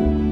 Bye.